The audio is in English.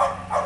Oh,